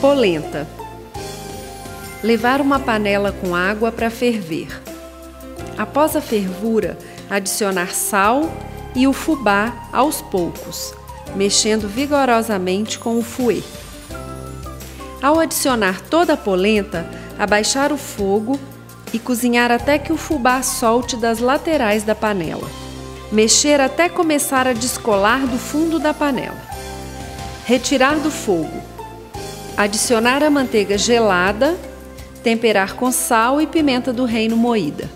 Polenta. Levar uma panela com água para ferver. Após a fervura, adicionar sal e o fubá aos poucos, mexendo vigorosamente com o fouet. Ao adicionar toda a polenta, abaixar o fogo e cozinhar até que o fubá solte das laterais da panela. Mexer até começar a descolar do fundo da panela. Retirar do fogo. Adicionar a manteiga gelada, temperar com sal e pimenta do reino moída.